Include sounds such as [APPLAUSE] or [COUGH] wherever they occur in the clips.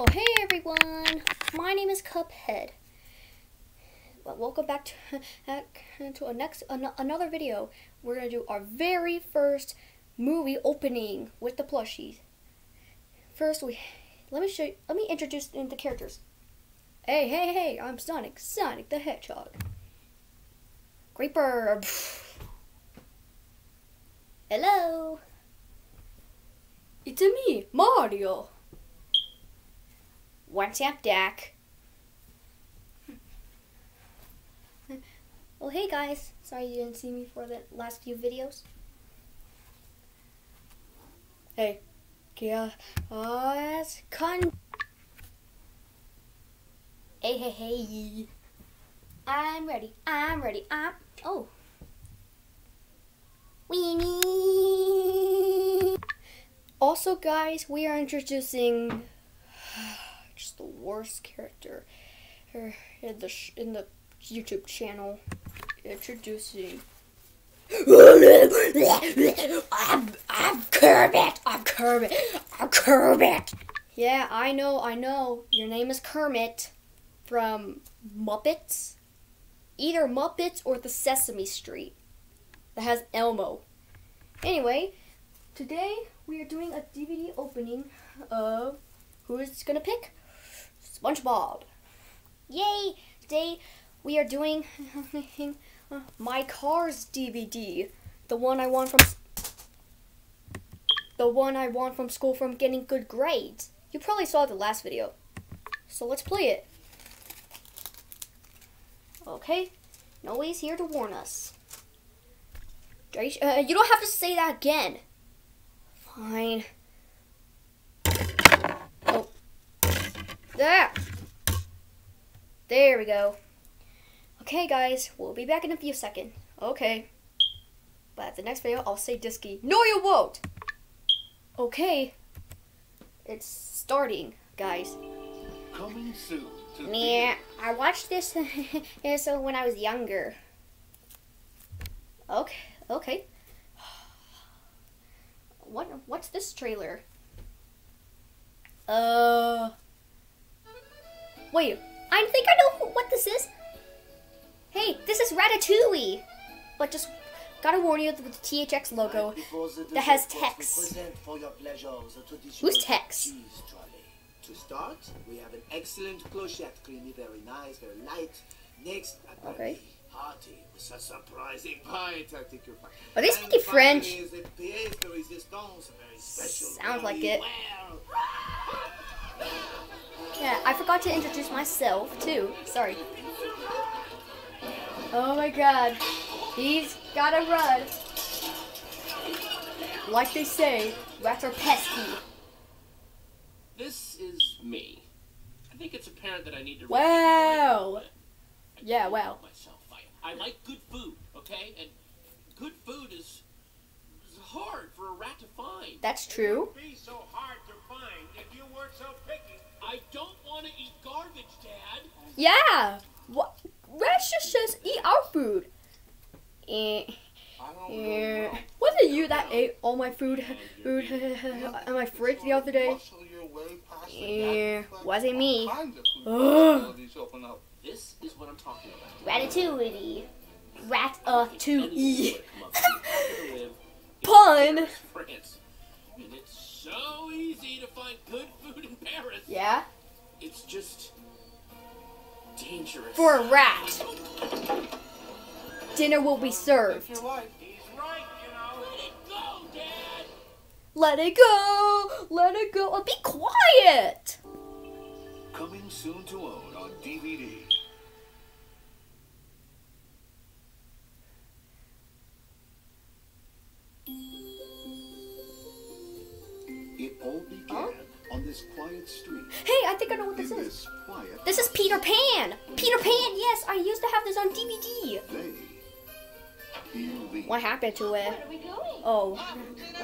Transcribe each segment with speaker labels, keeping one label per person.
Speaker 1: Oh, hey everyone! My name is Cuphead. Well, welcome back to, to a next an, another video. We're gonna do our very first movie opening with the plushies. First, we let me show. You, let me introduce the characters. Hey, hey, hey! I'm Sonic. Sonic the Hedgehog. Creeper. Hello. It's me, Mario. What's up, Dak? well, hey guys. Sorry you didn't see me for the last few videos. Hey, yeah, uh, con. Hey, hey, hey. I'm ready. I'm ready. I'm. Oh. Weenie. Also, guys, we are introducing the worst character er, in the in the YouTube channel. Introducing. I'm, I'm Kermit. I'm Kermit. I'm Kermit. Yeah, I know. I know. Your name is Kermit from Muppets. Either Muppets or the Sesame Street that has Elmo. Anyway, today we are doing a DVD opening of who is gonna pick SpongeBob. Yay! Today we are doing [LAUGHS] my Cars DVD, the one I want from the one I want from school from getting good grades. You probably saw the last video, so let's play it. Okay, nobody's here to warn us. Uh, you don't have to say that again. Fine. There. There we go. Okay, guys, we'll be back in a few seconds. Okay. But at the next video, I'll say Disky. No, you won't! Okay. It's starting, guys.
Speaker 2: Coming soon.
Speaker 1: Yeah, I watched this [LAUGHS] so when I was younger. Okay, okay. What what's this trailer? Uh Wait, I think I know what this is. Hey, this is Ratatouille. But just gotta warn you with the THX logo that has text. Who's text?
Speaker 2: To start, we have an excellent clochette, creamy, very nice, very light. Next, a
Speaker 1: Okay.
Speaker 2: hearty with a surprising bite. I think you'll find.
Speaker 1: Are they speaking French?
Speaker 2: finally, the pièce de résistance, very special.
Speaker 1: Sounds like it. [LAUGHS] Yeah, I forgot to introduce myself too. Sorry. Oh my god. He's gotta run. Like they say, rats are pesky.
Speaker 3: This is me. I think it's apparent that I need to.
Speaker 1: Wow. Yeah, wow.
Speaker 3: Myself. I, I like good food, okay, and good food is, is hard for a rat to find.
Speaker 1: That's true.
Speaker 4: be so hard to find if you weren't so picky.
Speaker 3: I don't want to eat garbage, Dad.
Speaker 1: Yeah. What? Rats just says eat our food. Eh. Eh. Was it you that ate all my food, food [LAUGHS] [LAUGHS] in my fridge the other day? Yeah, wasn't me. Ugh.
Speaker 3: This is what I'm talking about.
Speaker 1: Ratatouille.
Speaker 3: Any
Speaker 1: Ratatouille. [LAUGHS]
Speaker 3: would It's just dangerous.
Speaker 1: For a rat. Dinner will be served.
Speaker 4: Right, you know.
Speaker 3: Let it go, Dad.
Speaker 1: Let it go. Let it go. Oh, be quiet.
Speaker 2: Coming soon to own on DVD. It all began
Speaker 1: Huh?
Speaker 2: On this quiet street.
Speaker 1: Hey, I think I know what this
Speaker 2: in
Speaker 1: is.
Speaker 2: this quiet
Speaker 1: This is Peter Pan. Peter Pan. Yes, I used to have this on DVD.
Speaker 2: day. Hear thee.
Speaker 1: What happened to it? Oh,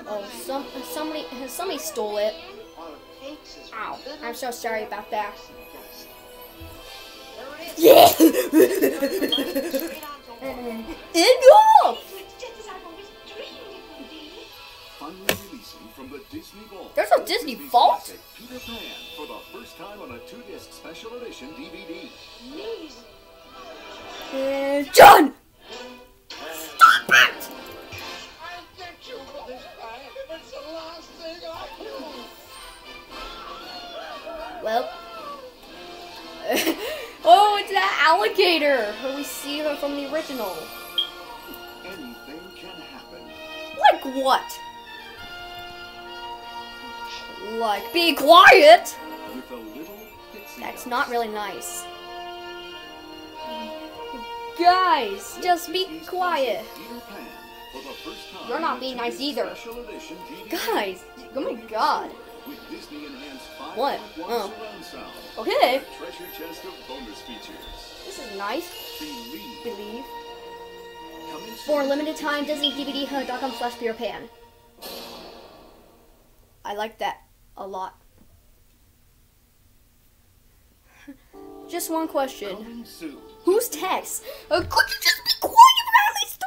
Speaker 1: oh, some somebody somebody stole it. Ow! I'm so sorry about that. Yeah. Enough!
Speaker 5: From the Disney Vault.
Speaker 1: There's a Disney
Speaker 5: Disney's
Speaker 1: Vault?
Speaker 5: Peter Pan for the first time on a two-disc special edition DVD.
Speaker 1: And done! Stop it!
Speaker 4: I'll get you for this, [LAUGHS] Brian. Oh, it's the last thing I do.
Speaker 1: Well. oh, it's that alligator we see her from the original.
Speaker 5: Anything can happen.
Speaker 1: Like what? Like, be quiet!
Speaker 5: With a little pixie
Speaker 1: That's not really nice. Guys, just be quiet.
Speaker 5: classic Peter Pan for the first time
Speaker 1: You're not being nice either.
Speaker 5: special edition DVD.
Speaker 1: Guys, oh my god.
Speaker 5: With Disney enhanced 5.1
Speaker 1: What? Oh. Okay,
Speaker 5: Treasure chest of bonus features.
Speaker 1: this is nice.
Speaker 5: Believe.
Speaker 1: For a limited time, DisneyDVD.com slash Peter Pan. I like that a lot. Just one question.
Speaker 5: Coming soon.
Speaker 1: Who's Tex? Uh, could you just be quiet for at least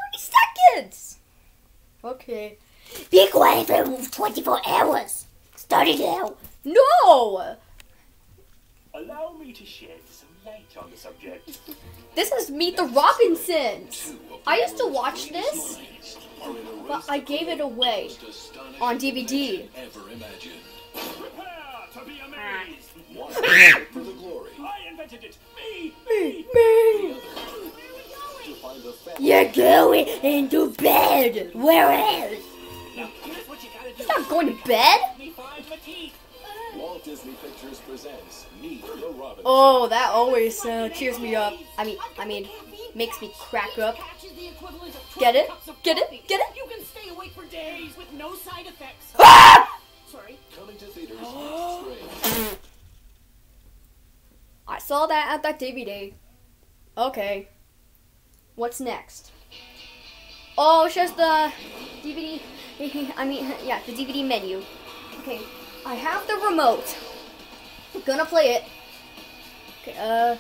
Speaker 1: 30 seconds? Okay. Be quiet for 24 hours. Starting now. No!
Speaker 6: Allow me to shed some light on the subject.
Speaker 1: This is Meet the Robinsons. I used to watch this, but I gave it away on DVD.
Speaker 5: Ever imagined.
Speaker 4: Prepare to be amazed.
Speaker 5: One for the glory.
Speaker 4: I invented it. Me.
Speaker 1: Me, me.
Speaker 5: To find the family.
Speaker 1: You're going into bed. Where else?
Speaker 3: Now, here's what you gotta do.
Speaker 1: He's not going to bed.
Speaker 3: Let me find my teeth.
Speaker 5: Walt Disney Pictures presents Meet the Robinsons.
Speaker 1: Oh, that always uh, cheers me up. I mean, I mean, makes me crack up. Get it? Get it? Get it?
Speaker 7: You can stay awake for days with no side effects. [LAUGHS]
Speaker 1: saw that at that DVD. Okay. What's next? Oh, it's just the DVD. [LAUGHS] I mean, yeah, the DVD menu. Okay, I have the remote. I'm gonna play it. Okay, uh.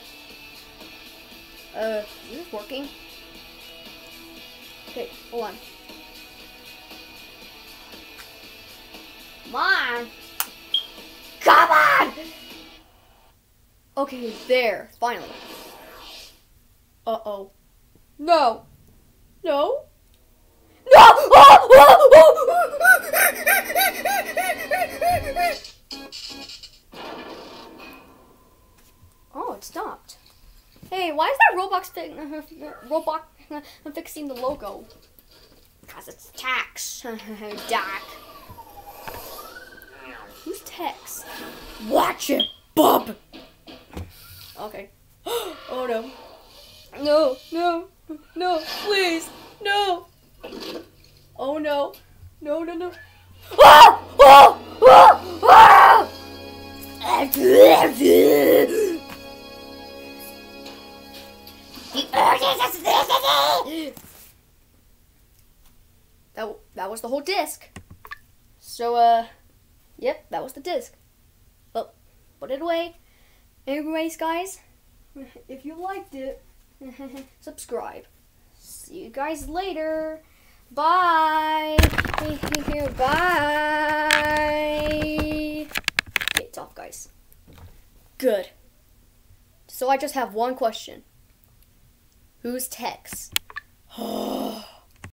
Speaker 1: Uh, is this working? Okay, hold on. Come on! Come on! Okay, there, finally. Uh oh. No. No. No! Oh! It stopped. Hey, why is that Roblox fi- [LAUGHS] Roblox [LAUGHS] fixing the logo? Because it's tax. [LAUGHS] Doc. Who's Tex? Watch it, bub. Okay. [GASPS] oh no. No, no, no, please, no. Oh no. No, no, no. Ah! Ah! Ah! Ah! That, that was the whole disc. So, uh, yep, that was the disc. Well, put it away. Anyways, guys, [LAUGHS] if you liked it, [LAUGHS] subscribe. See you guys later. Bye. [LAUGHS] Bye. Okay, it's off, guys. Good. So I just have one question. Who's Tex? [GASPS] [GASPS] [GASPS]